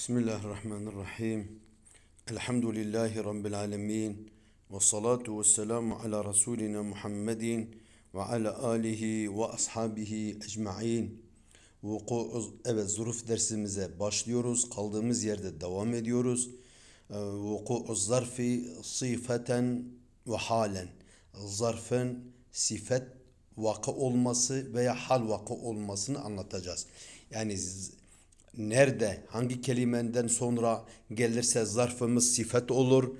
Bismillahirrahmanirrahim. Elhamdülillahi Rabbil alemin. Ve salatu ve selamu ala Resulina Muhammedin ve ala alihi ve ashabihi ecma'in. Vuku, evet zuruf dersimize başlıyoruz. Kaldığımız yerde devam ediyoruz. Ee, Vuku zarfi sıfaten ve halen. Zarfın sifet vakı olması veya hal vakı olmasını anlatacağız. Yani nerede, hangi kelimenden sonra gelirse zarfımız sifet olur.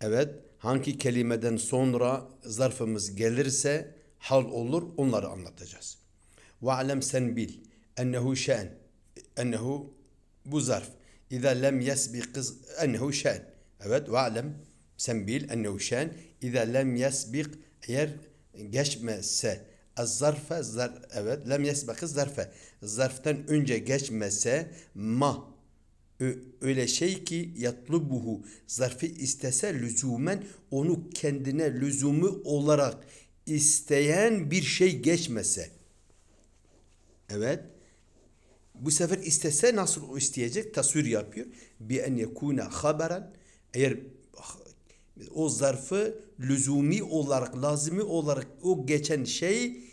Evet, hangi kelimeden sonra zarfımız gelirse hal olur, onları anlatacağız. Ve'lem sen bil ennehu şen ennehu bu zarf. İza lem yesbiq ennehu şen. Evet, ve'lem sen bil ennehu şen. İza lem yesbiq eğer geçmezse zarfe zar evet. Lem yesbaki zarfe. Zarftan önce geçmese ma öyle şey ki yatlubuhu zarfı istese lüzumen onu kendine lüzumu olarak isteyen bir şey geçmese. Evet. Bu sefer istese nasıl isteyecek? Tasvir yapıyor. Bi en yekuna haberen. Eğer o zarfı lüzumi olarak, lazimi olarak o geçen şey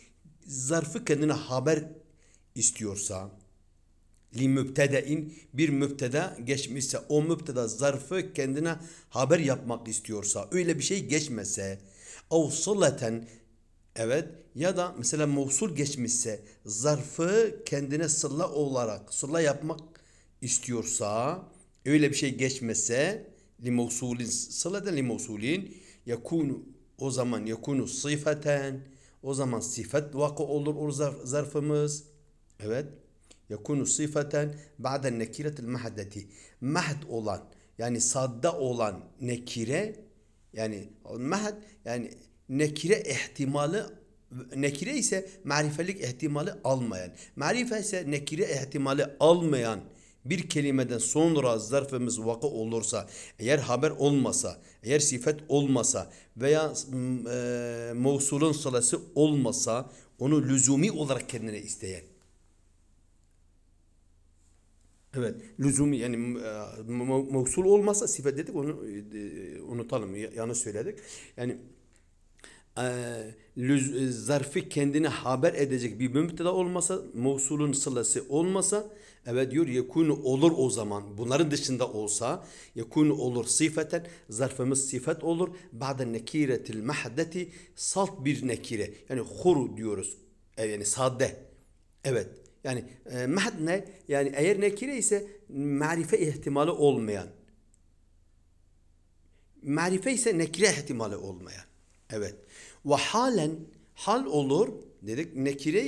zarfı kendine haber istiyorsa li mübtedein bir mübteda geçmişse o mübteda zarfı kendine haber yapmak istiyorsa öyle bir şey geçmese o sılaten evet ya da mesela mevsul geçmişse zarfı kendine sıla olarak sıla yapmak istiyorsa öyle bir şey geçmese li mevsulin sılaten li mevsulin yakunu o zaman yakunu sıfaten o zaman sıfat vakı olur o zarf, zarfımız. Evet. Yakunu sıfaten ba'den nekiretil mahdeti. Mahd olan yani sadda olan nekire yani mahd yani nekire ihtimali nekire ise marifelik ihtimali almayan. Marife ise nekire ihtimali almayan bir kelimeden sonra zarfımız vakı olursa, eğer haber olmasa, eğer sifet olmasa veya e, mevsulun sılası olmasa onu lüzumi olarak kendine isteyen. Evet, lüzumi yani e, mevsul olmasa sifet dedik onu e, unutalım yanlış söyledik. Yani e, zarfı kendine haber edecek bir mübteda olmasa, mevsulun sılası olmasa Evet diyor yekunu olur o zaman. Bunların dışında olsa yekunu olur sifeten zarfımız sifet olur. Ba'da nekiretil mahdeti salt bir nekire. Yani huru diyoruz. Yani sade. Evet. Yani e, mahd ne? Yani eğer nekire ise marife ihtimali olmayan. Marife ise nekire ihtimali olmayan. Evet. Ve halen hal olur dedik. Nekire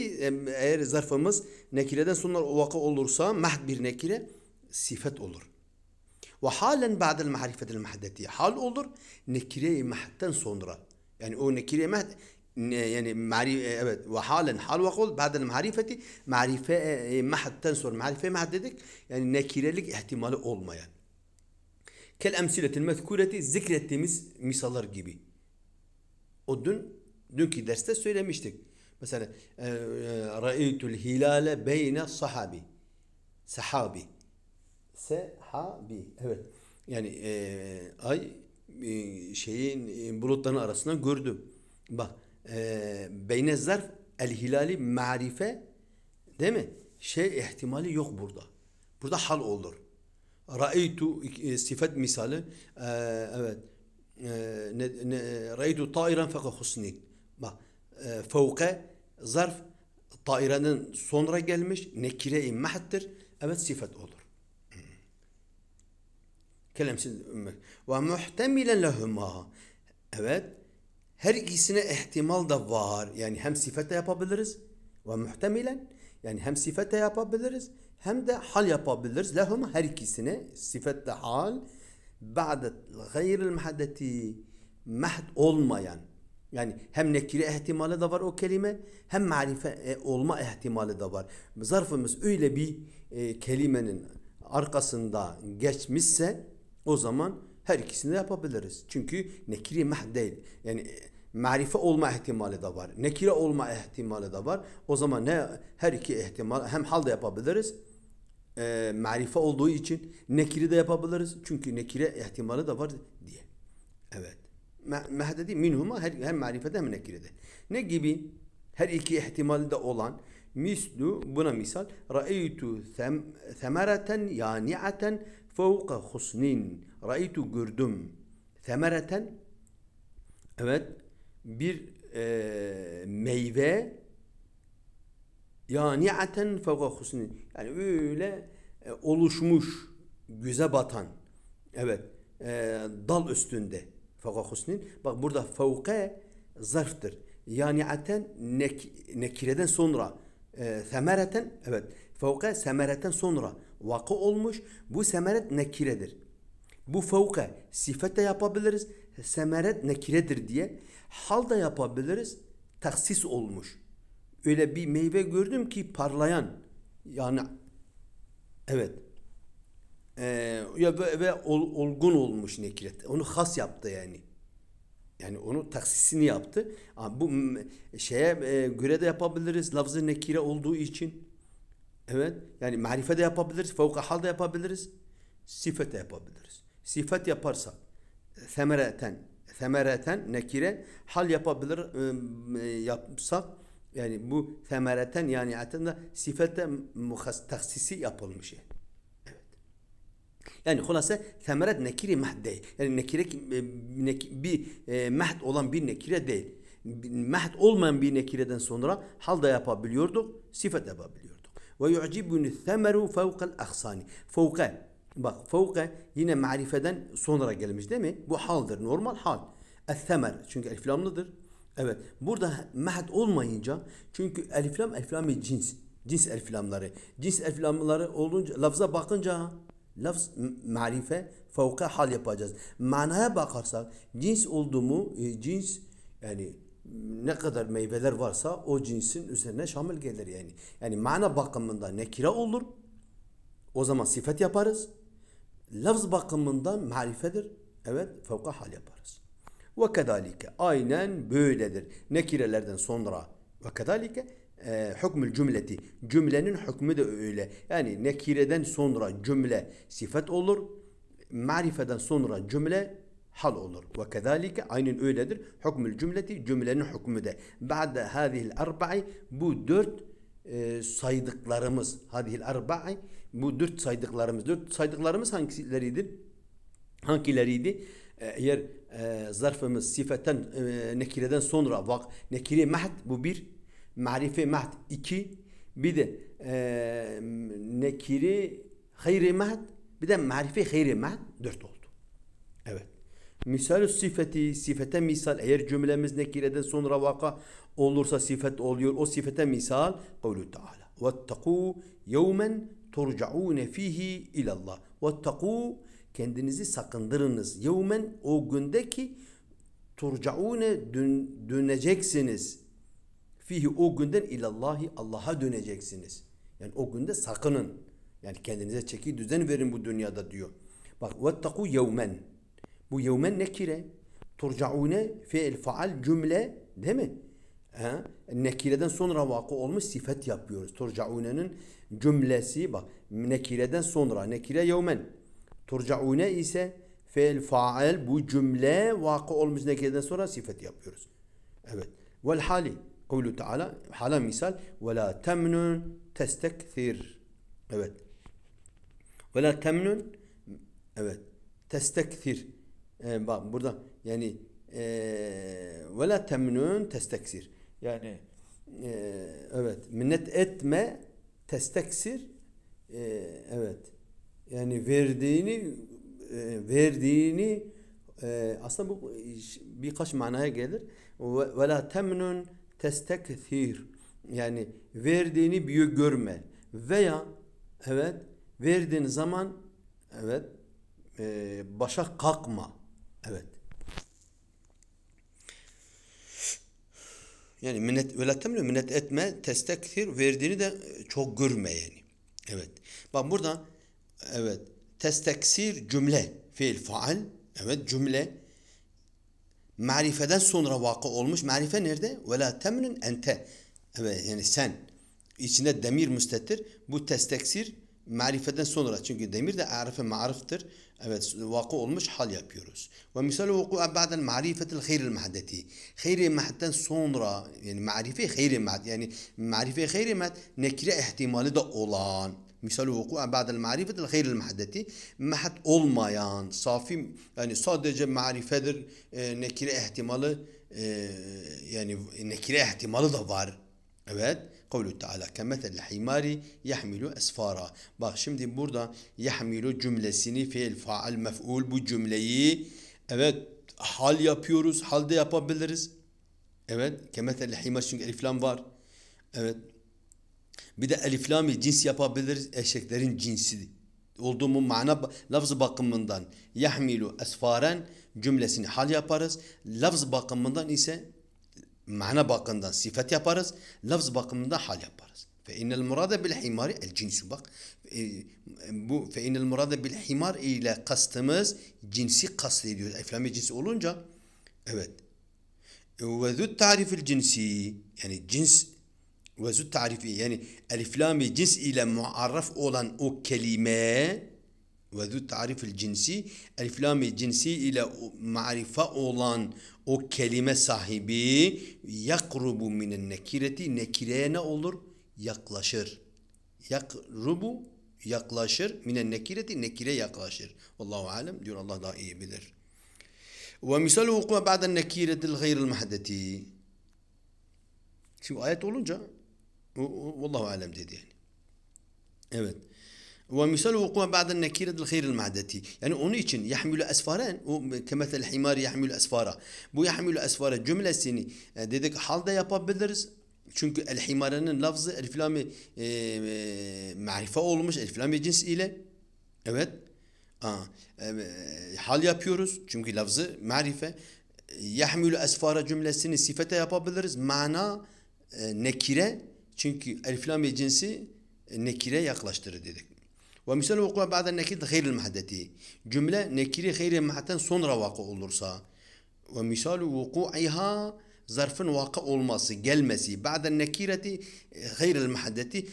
eğer zarfımız nekireden sonra o vakı olursa mahd bir nekire sifet olur. Ve halen ba'del mahrifetil mahdeti hal olur nekire mahdten sonra. Yani o nekire mahd yani mari evet ve halen hal vakı olur ba'del mahrifeti marife mahdten sonra marife mahd dedik. Yani nekirelik ihtimali olmayan. Kel emsiletil mezkureti zikrettiğimiz misallar gibi. O dün dünkü derste söylemiştik. Mesela ra'aytul hilale beyne sahabi. Sahabi. Sahabi. Evet. Yani e, ay e, şeyin e, bulutların arasından gördüm. Bak e, beyne zarf el hilali marife değil mi? Şey ihtimali yok burada. Burada hal olur. Ra'aytu e, sifat misali e, evet ra'aytu tairan fakat husnik. Bak e, fevke zarf tairanın sonra gelmiş nekire-i mahddir. Evet sifet olur. Kelimsiz ümmet. Ve muhtemilen lehuma. Evet. Her ikisine ihtimal da var. Yani hem sifet de yapabiliriz. Ve muhtemilen. Yani hem sifet de yapabiliriz. Hem de hal yapabiliriz. Lehuma her ikisine. Sifet de hal. Ba'de gayril mahdeti. Mahd olmayan. Yani hem nekire ihtimali de var o kelime hem marife olma ihtimali de var. Zarfımız öyle bir e, kelimenin arkasında geçmişse o zaman her ikisini de yapabiliriz. Çünkü nekire mah değil. Yani marife olma ihtimali de var. Nekire olma ihtimali de var. O zaman ne her iki ihtimal hem hal da yapabiliriz e, marife olduğu için nekiri de yapabiliriz. Çünkü nekire ihtimali de var diye. Evet. Me- Mehde değil minhuma her, hem marifede hem nekirede. Ne gibi? Her iki ihtimalde olan mislu buna misal ra'eytu semereten yani'aten fevka husnin ra'eytu gördüm semereten evet bir e, meyve yani'aten fevka husnin yani öyle e, oluşmuş göze batan evet e, dal üstünde fevka husnin bak burada fevka zarftır. Yani'aten nek, nekireden sonra e, semereten evet fevka semereten sonra vakı olmuş. Bu semeret nekiredir. Bu fevka sifet de yapabiliriz semeret nekiredir diye hal da yapabiliriz taksis olmuş öyle bir meyve gördüm ki parlayan yani evet ee, ya ve, ve ol- olgun olmuş nekiret onu has yaptı yani yani onu taksisini yaptı. Ama bu şeye e, göre de yapabiliriz. Lafzı nekire olduğu için. Evet. Yani marife de yapabiliriz. Fevka hal de yapabiliriz. Sifet de yapabiliriz. Sifet yaparsak semereten semereten nekire hal yapabilir e, e, yapsak yani bu semereten yani atında sifete muhas taksisi yapılmış yani. Yani hulasa semeret nekiri mahd değil. Yani nekire e, nek, bir e, mahd olan bir nekire değil. Mahd olmayan bir nekireden sonra hal da yapabiliyorduk, sifet yapabiliyorduk. Ve yu'cibuni semeru fevkal ahsani. Fevka. Bak fevka yine marifeden sonra gelmiş değil mi? Bu haldır, normal hal. Es-semer çünkü eliflamlıdır. Evet. Burada mahd olmayınca çünkü eliflam eliflam cins. Cins eliflamları. Cins eliflamları olunca lafza bakınca lafz marife fevka hal yapacağız. Manaya bakarsak cins oldu mu e, cins yani ne kadar meyveler varsa o cinsin üzerine şamil gelir yani. Yani mana bakımından nekire olur. O zaman sifet yaparız. Lafz bakımından marifedir. Evet fevka hal yaparız. Ve kedalike aynen böyledir. Nekirelerden sonra ve kedalike e, hükmül cümleti cümlenin hükmü de öyle. Yani nekireden sonra cümle sifet olur. Marifeden sonra cümle hal olur. Ve kezalike aynen öyledir. Hükmül cümleti cümlenin hükmü de. Ba'de hadihil arba'i bu dört e, saydıklarımız hadihil arba'i bu dört saydıklarımız dört saydıklarımız hangisileridir? Hangileriydi? E, Eğer e, zarfımız sifetten e, nekireden sonra vak nekire mahd bu bir marife mahd iki bir de e, nekiri hayri mahd bir de marife hayri mahd dört oldu. Evet. Misal sifeti sifete misal eğer cümlemiz nekireden sonra vaka olursa sifet oluyor. O sifete misal kavlu Teala. Vettakû yevmen turcaûne fihi ilallah. Vettakû Kendinizi sakındırınız. Yevmen o günde ki turcaune dön, döneceksiniz. Fihi o günden ilallahi Allah'a döneceksiniz. Yani o günde sakının. Yani kendinize çeki düzen verin bu dünyada diyor. Bak vettaku yevmen. Bu yevmen nekire. Turcaune fiil faal cümle değil mi? Ha? Nekireden sonra vakı olmuş sifet yapıyoruz. Turcaune'nin cümlesi bak nekireden sonra nekire yevmen. Turcaune ise fiil faal bu cümle vakı olmuş nekireden sonra sifet yapıyoruz. Evet. Vel hali kavlu Teala hala misal ve la temnun testekthir. Evet. Ve la temnun evet testekthir. Ee, bak burada yani ee, ve la temnun testeksir. Yani ee, evet minnet etme testeksir ee, evet yani verdiğini e, verdiğini e, aslında bu birkaç manaya gelir. Ve, la temnun testekthir. Yani verdiğini büyük görme. Veya evet verdiğin zaman evet e, başa kalkma. Evet. Yani minnet la temnun minnet etme testekthir verdiğini de çok görme yani. Evet. Bak burada evet testeksir cümle fiil faal evet cümle marifeden sonra vakı olmuş. Marife nerede? Ve la temnun ente. Evet yani sen. İçinde demir müstetir. Bu testeksir marifeden sonra çünkü demir de arife mariftir. Evet vakı olmuş hal yapıyoruz. Ve misal vuku ba'del marifetil hayril mahdeti. Hayri mahden sonra yani marife hayri mahd yani marife hayri mahd nekire ihtimali de olan مثال وقوعا بعد المعرفة الغير المحددة ما حد أول ما olmayan صافي يعني sadece معرفدر آه، نكرة احتمال آه، يعني نكرة احتمال da var evet قوله تعالى كمثل الحمار يحمل أسفارا. بقى şimdi burada يحمل cümlesini fiil faal مفعول bu cümleyi evet hal yapıyoruz halde yapabiliriz evet كمثل الحمار çünkü الفلام var evet Bir de elif lam cins yapabiliriz. Eşeklerin cinsi olduğumu mana lafz bakımından yahmilu esfaren cümlesini hal yaparız. Lafz bakımından ise mana bakımından sıfat yaparız. Lafz bakımından hal yaparız. Fe innel murade bil himari el cinsu bak. E, bu fe innel murade bil himar ile kastımız cinsi kastediyoruz. Eflami cinsi olunca evet. Ve zü tarifil cinsi yani cins ve zü tarifi yani eliflami cins ile muarraf olan o kelime ve zü tarifil cinsi eliflami cinsi ile marife olan o kelime sahibi yakrubu minen nekireti nekireye ne olur? Yaklaşır. Yakrubu yaklaşır minen nekireti nekire yaklaşır. Allahu alem diyor Allah daha iyi bilir. Ve misal vuku'a ba'den nekiretil gayril mahdeti. Şimdi ayet olunca Vallahu alem dedi yani. Evet. Ve misal vuku'a ba'den nekiretil gayril mahdeti. Yani onun için yahmilu esfaren o kemethel himari yahmilu esfara. Bu yahmilu esfara cümlesini e, dedik halde yapabiliriz. Çünkü el himarenin lafzı elif lami e, e, marife olmuş elif lami cins ile. Evet. Aa, e, hal yapıyoruz. Çünkü lafzı marife. Yahmilu esfara cümlesini sifete yapabiliriz. Mana e, nekire. Çünkü elif lami cinsi e, nekire yaklaştırır dedik. Ve misal vuku'a ba'den nekir gayril mahdeti. Cümle nekiri gayril mahden sonra vakı olursa. Ve misal vuku'iha zarfın vakı olması, gelmesi. Ba'den nekireti gayril mahdeti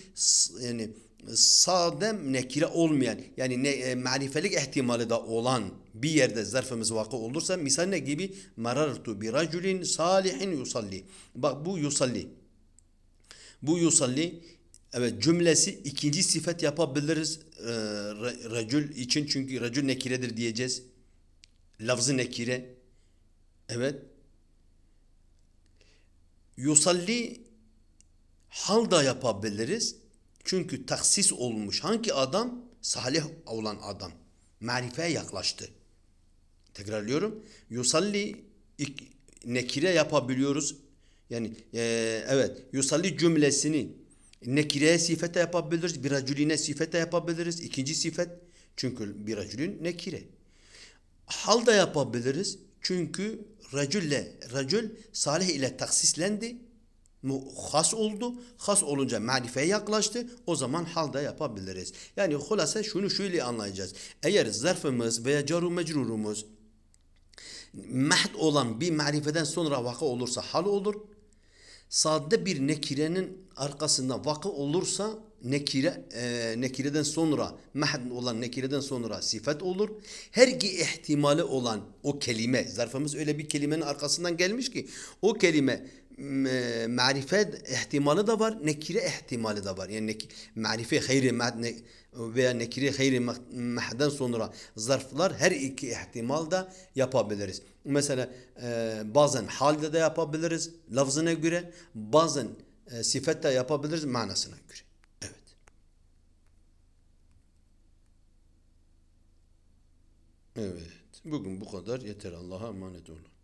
yani sadem nekire olmayan yani ne, e, marifelik ihtimali da olan bir yerde zarfımız vakı olursa misal ne gibi? Marartu bi raculin salihin yusalli. Bak bu yusalli. Bu yusalli evet cümlesi ikinci sıfat yapabiliriz e, racül için çünkü racül nekiredir diyeceğiz. Lafzı nekire. Evet. Yusalli hal da yapabiliriz. Çünkü taksis olmuş. Hangi adam? Salih olan adam. Marifeye yaklaştı. Tekrarlıyorum. Yusalli nekire yapabiliyoruz. Yani e, evet yusalli cümlesini nekireye sifete yapabiliriz. Bir racüline sifete yapabiliriz. İkinci sifet çünkü bir racülün nekire. Hal da yapabiliriz. Çünkü racülle racül salih ile taksislendi has oldu. Has olunca marifeye yaklaştı. O zaman halda yapabiliriz. Yani hulasa şunu şöyle anlayacağız. Eğer zarfımız veya caru mecrurumuz mahd olan bir marifeden sonra vaka olursa hal olur. Sade bir nekirenin arkasında vakı olursa nekire e, nekireden sonra mahd olan nekireden sonra sifet olur. Her iki ihtimali olan o kelime zarfımız öyle bir kelimenin arkasından gelmiş ki o kelime marifet ihtimali de var, nekire ihtimali de var. Yani marife hayri ne, veya nekire hayri mahden sonra zarflar her iki ihtimal da yapabiliriz. Mesela e, bazen halde de yapabiliriz lafzına göre, bazen e, sifette yapabiliriz manasına göre. Evet. Evet. Bugün bu kadar yeter. Allah'a emanet olun.